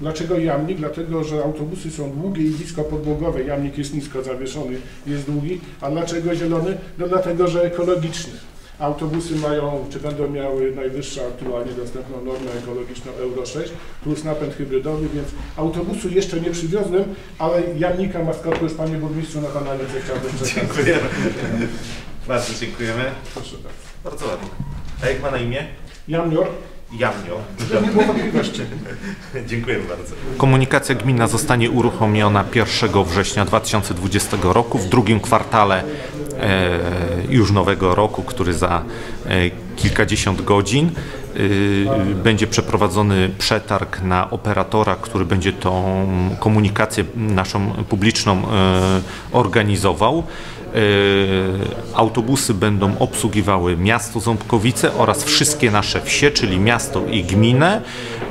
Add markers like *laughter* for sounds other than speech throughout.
Dlaczego jamnik? Dlatego, że autobusy są długie i niskopodłogowe. Jamnik jest nisko zawieszony, jest długi. A dlaczego zielony? No dlatego, że ekologiczny. Autobusy mają, czy będą miały najwyższą aktualnie dostępną normę ekologiczną Euro 6 plus napęd hybrydowy, więc autobusu jeszcze nie przywiozłem, ale jamnika maskotku już Panie Burmistrzu na Pana ręce chciałbym przekazać. Dziękujemy. Bardzo dziękujemy. Proszę bardzo. Bardzo ładnie. A jak ma na imię? Jamnior, Jamnio. nie było wątpliwości. *laughs* Dziękujemy bardzo. Komunikacja gminna zostanie uruchomiona 1 września 2020 roku, w drugim kwartale e, już nowego roku, który za e, kilkadziesiąt godzin. E, Będzie przeprowadzony przetarg na operatora, który będzie tą komunikację naszą publiczną e, organizował. E, Autobusy będą obsługiwały miasto Ząbkowice oraz wszystkie nasze wsie, czyli miasto i gminę.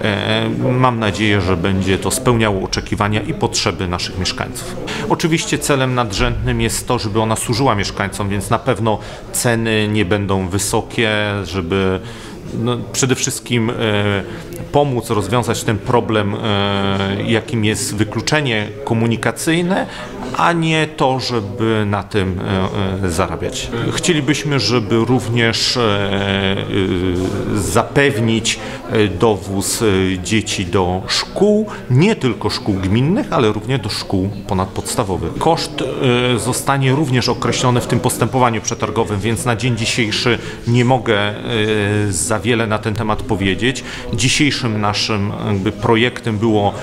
E, Mam nadzieję, że będzie to spełniało oczekiwania i potrzeby naszych mieszkańców. Oczywiście celem nadrzędnym jest to, żeby ona służyła mieszkańcom, więc na pewno ceny nie będą wysokie, żeby no, przede wszystkim e, pomóc rozwiązać ten problem, e, jakim jest wykluczenie komunikacyjne, a nie to, żeby na tym e, e, zarabiać. Chcielibyśmy, żeby również e, zapewnić dowóz dzieci do szkół, nie tylko szkół gminnych, ale również do szkół ponadpodstawowych. Koszt zostanie również określony w tym postępowaniu przetargowym, więc na dzień dzisiejszy nie mogę za wiele na ten temat powiedzieć. Dzisiejszym naszym projektem było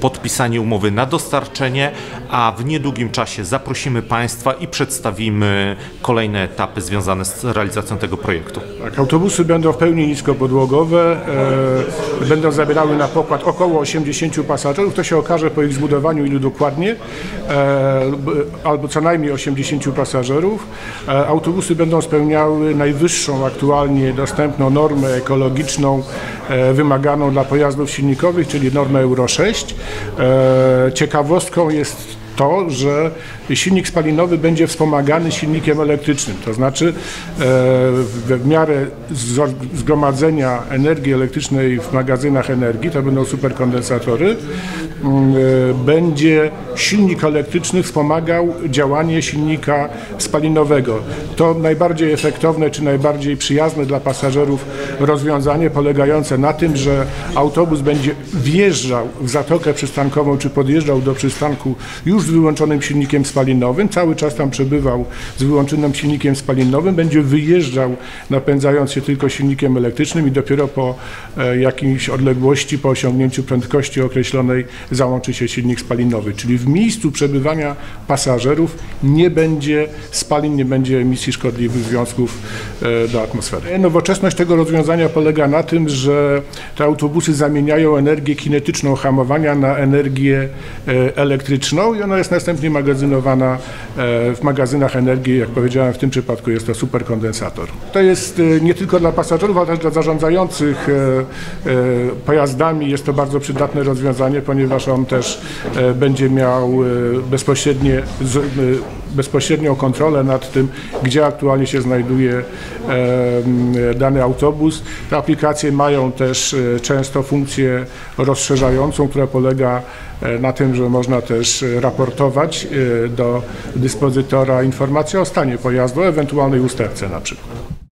podpisanie umowy na dostarczenie, a w niedługim czasie zaprosimy Państwa i przedstawimy kolejne etapy związane z realizacją tego projektu. Tak, autobusy będą w pełni niskopodłogowe, e, będą zabierały na pokład około 80 pasażerów. To się okaże po ich zbudowaniu ilu dokładnie, e, albo co najmniej 80 pasażerów. E, autobusy będą spełniały najwyższą aktualnie dostępną normę ekologiczną e, wymaganą dla pojazdów silnikowych, czyli normę Euro 6. E, ciekawostką jest to, że silnik spalinowy będzie wspomagany silnikiem elektrycznym, to znaczy e, w miarę zgromadzenia energii elektrycznej w magazynach energii, to będą superkondensatory, będzie silnik elektryczny wspomagał działanie silnika spalinowego. To najbardziej efektowne czy najbardziej przyjazne dla pasażerów rozwiązanie polegające na tym, że autobus będzie wjeżdżał w zatokę przystankową czy podjeżdżał do przystanku już z wyłączonym silnikiem spalinowym, cały czas tam przebywał z wyłączonym silnikiem spalinowym, będzie wyjeżdżał napędzając się tylko silnikiem elektrycznym i dopiero po e, jakiejś odległości, po osiągnięciu prędkości określonej załączy się silnik spalinowy. Czyli w miejscu przebywania pasażerów nie będzie spalin, nie będzie emisji szkodliwych związków e, do atmosfery. Nowoczesność tego rozwiązania polega na tym, że te autobusy zamieniają energię kinetyczną hamowania na energię e, elektryczną i ona jest następnie magazynowana e, w magazynach energii. Jak powiedziałem, w tym przypadku jest to superkondensator. To jest nie tylko dla pasażerów, ale też dla zarządzających pojazdami. Jest to bardzo przydatne rozwiązanie, ponieważ on też e, będzie miał e, bezpośrednie, e, bezpośrednią kontrolę nad tym, gdzie aktualnie się znajduje dany autobus. Te aplikacje mają też często funkcję rozszerzającą, która polega na tym, że można też raportować do dyspozytora informację o stanie pojazdu, ewentualnej usterce na przykład.